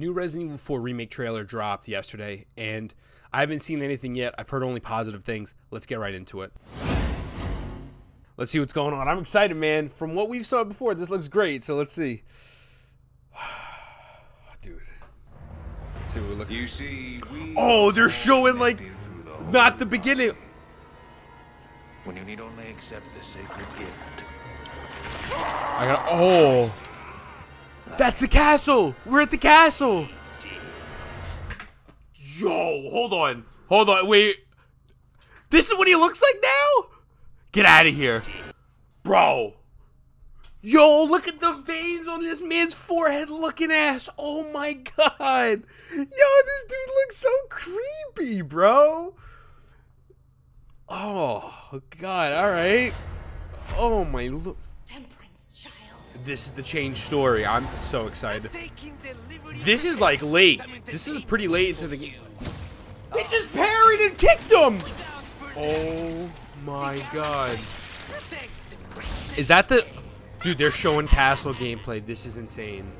new Resident Evil 4 remake trailer dropped yesterday, and I haven't seen anything yet. I've heard only positive things. Let's get right into it. Let's see what's going on. I'm excited, man. From what we've saw before, this looks great. So let's see. Dude. Let's see what we're looking You see, we Oh, they're showing like the not the beginning. when you need only accept the sacred gift. I got oh. That's the castle. We're at the castle. Yo, hold on. Hold on. Wait. This is what he looks like now? Get out of here. Bro. Yo, look at the veins on this man's forehead looking ass. Oh my god. Yo, this dude looks so creepy, bro. Oh, god. All right. Oh my look. This is the change story. I'm so excited. This is like late. This is pretty late into the game. It just parried and kicked him. Oh my god. Is that the dude? They're showing castle gameplay. This is insane.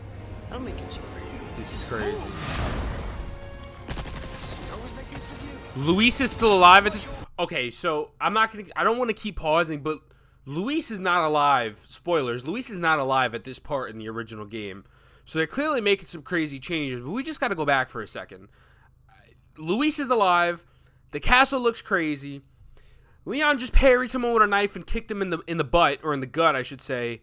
I'll make it for you. This is crazy. Always like this with you. Luis is still alive at this. Okay, so I'm not gonna. I don't want to keep pausing, but Luis is not alive. Spoilers: Luis is not alive at this part in the original game. So they're clearly making some crazy changes. But we just got to go back for a second. Luis is alive. The castle looks crazy. Leon just parried someone with a knife and kicked him in the in the butt or in the gut, I should say.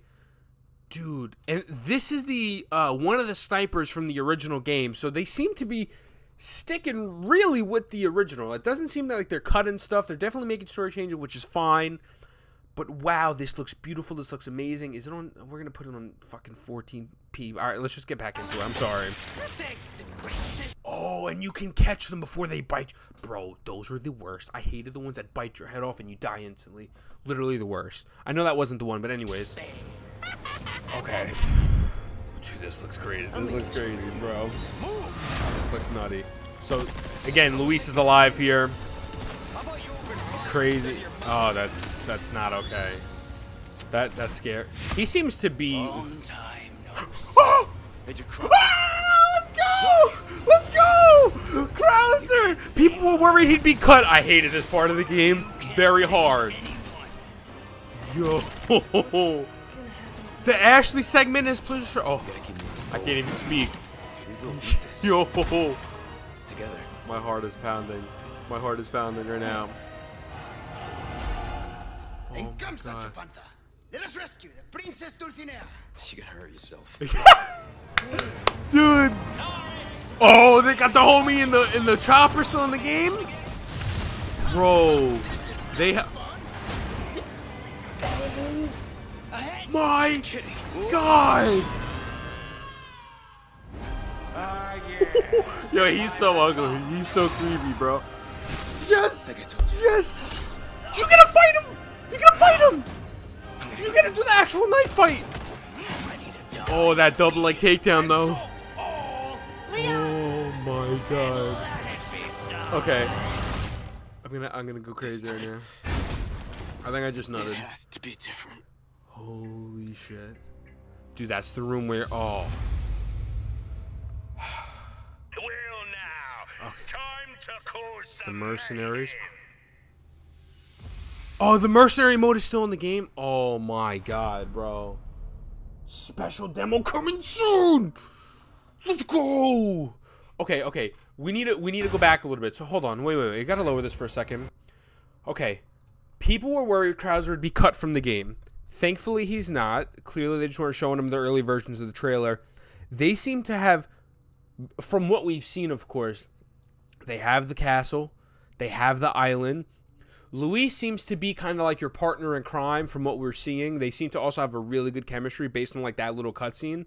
Dude, and this is the uh, one of the snipers from the original game. So they seem to be sticking really with the original. It doesn't seem that like they're cutting stuff. They're definitely making story changes, which is fine. But wow, this looks beautiful. This looks amazing. Is it on? We're gonna put it on fucking 14p. All right, let's just get back into it. I'm sorry. Oh, and you can catch them before they bite. Bro, those were the worst. I hated the ones that bite your head off and you die instantly. Literally the worst. I know that wasn't the one, but anyways. Okay. Dude, this looks great. This looks crazy, bro. This looks nutty. So, again, Luis is alive here. Crazy. Oh, that's that's not okay. That that's scary. He seems to be. Long time no. Oh! Made you cry. Ah, let's go! Let's go! Krauser! People were worried he'd be cut. I hated this part of the game very hard. Yo. The Ashley segment is pleasure. Oh, I can't even speak. We will beat this Yo. together. My heart is pounding. My heart is pounding right now. Oh In comes God. Sancho Panza. Let us rescue the Princess Dulcinea. You gotta hurt yourself. Dude. Oh, they got the homie in the in the chopper still in the game? Bro. They have My God. Yo, he's so ugly. He's so creepy, bro. Yes. Like I told you. Yes. You gotta fight him. You gotta fight him. You gotta do the actual knife fight. Oh, that double leg takedown though. Oh my god. Okay. I'm gonna I'm gonna go crazy right now. I think I just nutted. It has to be different. Holy shit. Dude, that's the room where oh Well now, time to cause the some mercenaries. Oh, the mercenary mode is still in the game? Oh my god, bro. Special demo coming soon. Let's go. Okay, okay. We need to we need to go back a little bit. So hold on. Wait, wait, wait. I got to lower this for a second. Okay. People were worried Krauser would be cut from the game. Thankfully, he's not. Clearly, they just weren't showing him the early versions of the trailer. They seem to have, from what we've seen, of course, they have the castle, they have the island. Luis seems to be kind of like your partner in crime from what we're seeing. They seem to also have a really good chemistry based on like that little cutscene.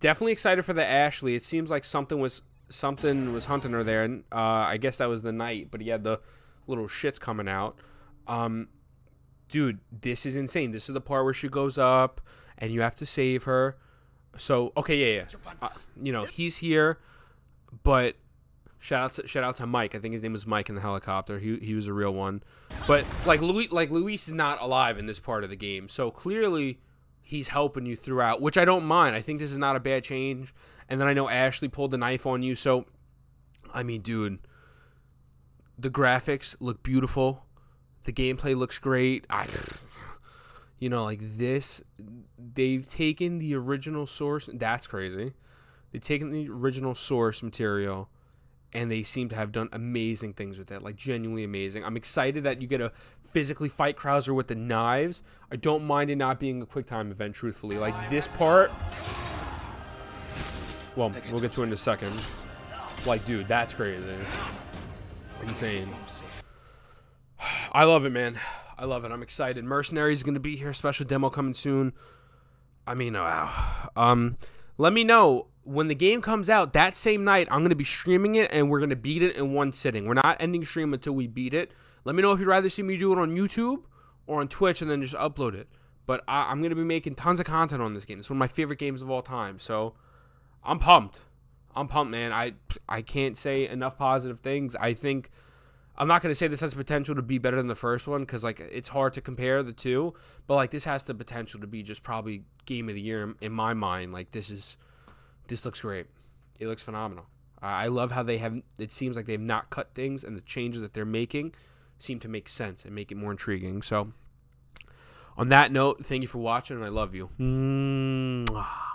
Definitely excited for the Ashley. It seems like something was something was hunting her there, and uh, I guess that was the night. But he had the little shits coming out. Um, dude, this is insane. This is the part where she goes up and you have to save her. So okay, yeah, yeah. Uh, you know he's here, but shout out to shout out to Mike. I think his name was Mike in the helicopter. He he was a real one. But like Louis like Luis is not alive in this part of the game. So clearly, he's helping you throughout, which I don't mind. I think this is not a bad change. And then I know Ashley pulled the knife on you, so I mean, dude, the graphics look beautiful. The gameplay looks great. I you know, like this they've taken the original source, that's crazy. They've taken the original source material and they seem to have done amazing things with it, like genuinely amazing. I'm excited that you get to physically fight Krauser with the knives. I don't mind it not being a quick time event, truthfully. Like this part, well, we'll get to it in a second. Like, dude, that's crazy, insane. I love it, man. I love it. I'm excited. Mercenaries is gonna be here. Special demo coming soon. I mean, wow. Um, let me know when the game comes out that same night, I'm going to be streaming it and we're going to beat it in one sitting. We're not ending stream until we beat it. Let me know if you'd rather see me do it on YouTube or on Twitch and then just upload it. But I, am going to be making tons of content on this game. It's one of my favorite games of all time. So I'm pumped. I'm pumped, man. I I can't say enough positive things. I think I'm not going to say this has potential to be better than the first one because like it's hard to compare the two. But like this has the potential to be just probably game of the year in my mind. Like this is this looks great. It looks phenomenal. I love how they have. It seems like they've not cut things, and the changes that they're making seem to make sense and make it more intriguing. So, on that note, thank you for watching, and I love you. It's